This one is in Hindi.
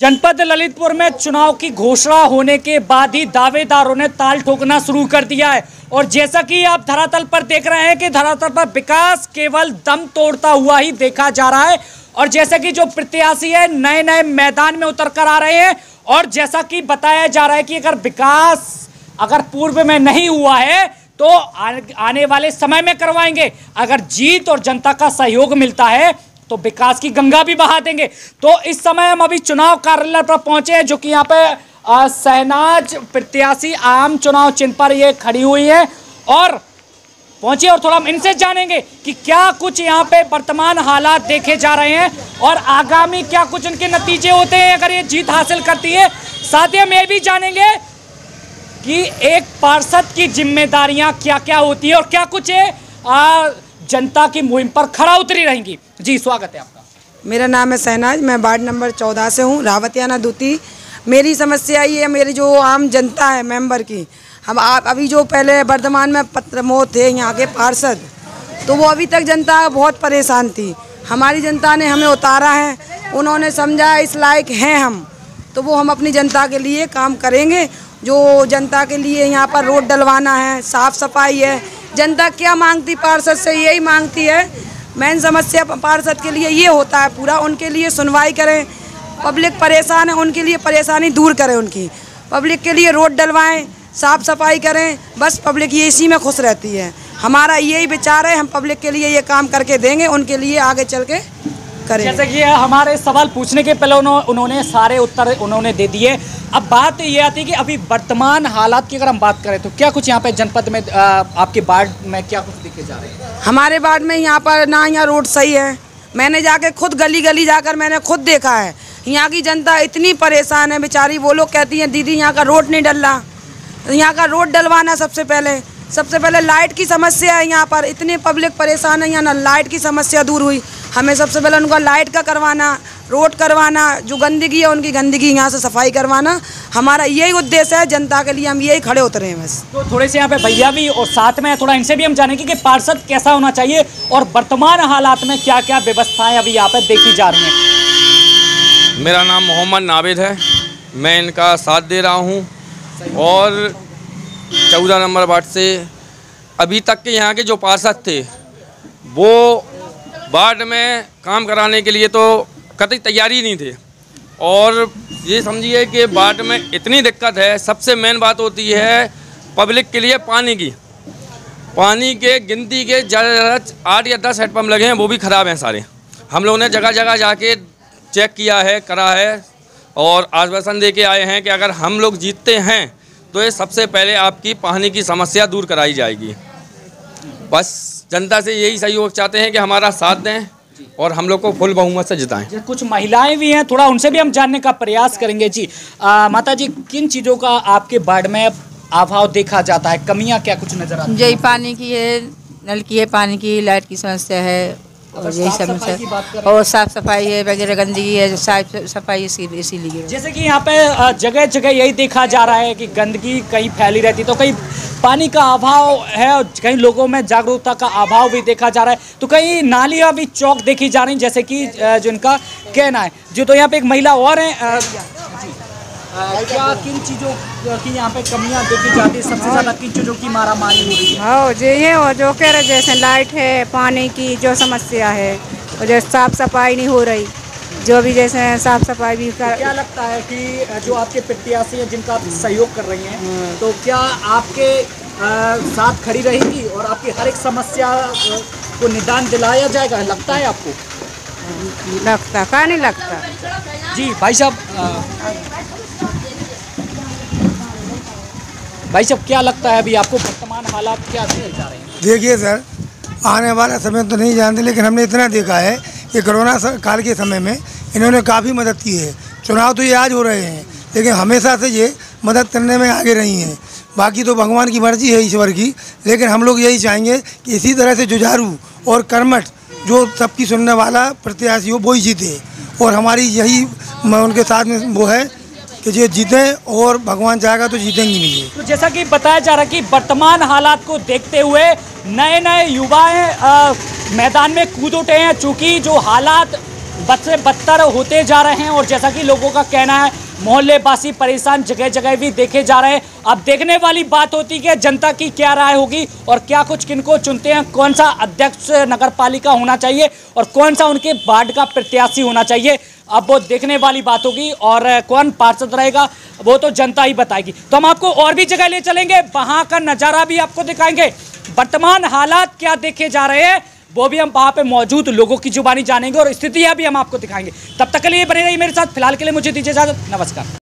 जनपद ललितपुर में चुनाव की घोषणा होने के बाद ही दावेदारों ने ताल ठोकना शुरू कर दिया है। और जैसा कि आप धरातल पर देख रहे हैं कि धरातल पर विकास केवल दम तोड़ता हुआ ही देखा जा रहा है। और जैसा कि जो प्रत्याशी है नए नए मैदान में उतर कर आ रहे हैं। और जैसा कि बताया जा रहा है कि अगर विकास अगर पूर्व में नहीं हुआ है तो आने वाले समय में करवाएँगे। अगर जीत और जनता का सहयोग मिलता है तो विकास की गंगा भी बहा देंगे। तो इस समय हम अभी चुनाव कार्यालय पर पहुँचे हैं, जो कि यहाँ पे सहनाज प्रत्याशी आम चुनाव चिन्ह पर ये खड़ी हुई है। और पहुँचे और थोड़ा हम इनसे जानेंगे कि क्या कुछ यहाँ पे वर्तमान हालात देखे जा रहे हैं और आगामी क्या कुछ उनके नतीजे होते हैं, अगर ये जीत हासिल करती है। साथ ही हम ये भी जानेंगे कि एक पार्षद की जिम्मेदारियाँ क्या क्या होती है और क्या कुछ है जनता की मुहिम पर खड़ा उतरी रहेंगी। जी, स्वागत है आपका। मेरा नाम है सहनाज, मैं वार्ड नंबर चौदह से हूँ, रावतियाना दूती। मेरी समस्या ये है, मेरी जो आम जनता है, मेंबर की, हम आप अभी जो पहले वर्धमान में पत्रमोह थे, यहाँ के पार्षद तो वो अभी तक जनता बहुत परेशान थी। हमारी जनता ने हमें उतारा है, उन्होंने समझा इस लायक हैं हम तो वो हम अपनी जनता के लिए काम करेंगे। जो जनता के लिए यहाँ पर रोड डलवाना है, साफ़ सफ़ाई है जनता क्या मांगती? पार्षद से यही मांगती है। मेन समस्या पार्षद के लिए ये होता है पूरा। उनके लिए सुनवाई करें। पब्लिक परेशान है, उनके लिए परेशानी दूर करें उनकी। पब्लिक के लिए रोड डलवाएँ, साफ़ सफ़ाई करें। बस पब्लिक ये इसी में खुश रहती है। हमारा यही विचार है, हम पब्लिक के लिए ये काम करके देंगे, उनके लिए आगे चल के करें। जैसे कि हमारे सवाल पूछने के पहले उन्होंने सारे उत्तर उन्होंने दे दिए। अब बात ये आती है कि अभी वर्तमान हालात की अगर हम बात करें तो क्या कुछ यहाँ पे जनपद में आ, आपके वार्ड में क्या कुछ दिखे जा रहे हैं? हमारे वार्ड में यहाँ पर ना यहाँ रोड सही है। मैंने जाके खुद गली गली जाकर मैंने खुद देखा है। यहाँ की जनता इतनी परेशान है बेचारी। वो लोग कहती हैं दीदी यहाँ का रोड नहीं डल रहा। यहाँ का रोड डलवाना सबसे पहले। सबसे पहले लाइट की समस्या है यहाँ पर। इतनी पब्लिक परेशान है यहाँ ना लाइट की समस्या दूर हुई। हमें सबसे पहले उनका लाइट का करवाना रोड करवाना जो गंदगी है उनकी गंदगी यहाँ से सफ़ाई करवाना। हमारा यही उद्देश्य है जनता के लिए हम यही खड़े उतरे हैं बस। तो थोड़े से यहाँ पे भैया भी और साथ में थोड़ा इनसे भी हम जानेंगे कि पार्षद कैसा होना चाहिए और वर्तमान हालात में क्या क्या व्यवस्थाएँ अभी यहाँ पे देखी जा रही हैं। मेरा नाम मोहम्मद नाविद है। मैं इनका साथ दे रहा हूँ। और चौदह नंबर वार्ड से अभी तक के यहाँ के जो पार्षद थे, वो वार्ड में काम कराने के लिए तो कतई तैयारी नहीं थे। और ये समझिए कि वार्ड में इतनी दिक्कत है, सबसे मेन बात होती है पब्लिक के लिए पानी की। पानी के, गिनती के ज़्यादा ज़्यादा आठ या दस हेडपम्प लगे हैं, वो भी ख़राब हैं सारे। हम लोगों ने जगह जगह जाके चेक किया है, करा है और आश्वासन दे के आए हैं कि अगर हम लोग जीतते हैं तो ये सबसे पहले आपकी पानी की समस्या दूर कराई जाएगी। बस जनता से यही सहयोग चाहते हैं कि हमारा साथ दें और हम लोग को फुल बहुमत से जिताएँ। कुछ महिलाएँ भी हैं थोड़ा उनसे भी हम जानने का प्रयास करेंगे। जी आ, माता जी किन चीज़ों का आपके वार्ड में अभाव देखा जाता है? कमियाँ क्या कुछ नज़र आती है? पानी की है नल की है पानी की लाइट की समस्या है और यही सब और साफ़ सफ़ाई है वगैरह गंदगी है साफ़ सफ़ाई इसीलिए। जैसे कि यहाँ पे जगह जगह यही देखा जा रहा है कि गंदगी कहीं फैली रहती तो कहीं पानी का अभाव है और कहीं लोगों में जागरूकता का अभाव भी देखा जा रहा है। तो कहीं नालियाँ भी चौक देखी जा रही जैसे कि जिनका कहना है। जो तो यहाँ पे एक महिला और है क्या किन चीज़ों की यहाँ पे कमियाँ देखी जाती है? सबसे ज़्यादा किन चीज़ों की मारा मारी हो रही है? हाँ जी ये और जो कह रहे जैसे लाइट है पानी की जो समस्या है और जैसे साफ़ सफ़ाई नहीं हो रही जो भी जैसे साफ़ सफ़ाई भी कर क्या लगता है कि जो आपके प्रत्याशी हैं जिनका आप सहयोग कर रही हैं हाँ। तो क्या आपके आ, साथ खड़ी रहेगी और आपकी हर एक समस्या को निदान दिलाया जाएगा? लगता है आपको? लगता का नहीं लगता? जी भाई साहब भाई साहब, क्या लगता है अभी आपको वर्तमान हालात क्या जा रहे हैं? देखिए सर, आने वाला समय तो नहीं जानते, लेकिन हमने इतना देखा है कि कोरोना काल के समय में इन्होंने काफ़ी मदद की है। चुनाव तो ये आज हो रहे हैं, लेकिन हमेशा से ये मदद करने में आगे रही हैं। बाकी तो भगवान की मर्ज़ी है ईश्वर की, लेकिन हम लोग यही चाहेंगे कि इसी तरह से जुझारू और कर्मठ जो सबकी सुनने वाला प्रत्याशी हो, वो ही जीते। और हमारी यही उनके साथ में वो है कि ये जीते और भगवान जाएगा तो जीतेंगे नहीं ये। तो जैसा कि बताया जा रहा है कि वर्तमान हालात को देखते हुए नए नए युवाएँ मैदान में कूद उठे हैं, चूँकि जो हालात बद से बदतर होते जा रहे हैं और जैसा कि लोगों का कहना है मोहल्लेवासी परेशान जगह जगह भी देखे जा रहे हैं। अब देखने वाली बात होती है कि जनता की क्या राय होगी और क्या कुछ किनको चुनते हैं कौन सा अध्यक्ष नगर पालिका होना चाहिए और कौन सा उनके वार्ड का प्रत्याशी होना चाहिए। अब वो देखने वाली बात होगी और कौन पार्षद रहेगा, वो तो जनता ही बताएगी। तो हम आपको और भी जगह ले चलेंगे, वहाँ का नज़ारा भी आपको दिखाएँगे। वर्तमान हालात क्या देखे जा रहे हैं वो भी हम वहाँ पे मौजूद लोगों की जुबानी जानेंगे और स्थितियाँ भी हम आपको दिखाएँगे। तब तक के लिए बने रहिए मेरे साथ। फ़िलहाल के लिए मुझे दीजिए इजाज़त। नमस्कार।